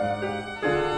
Música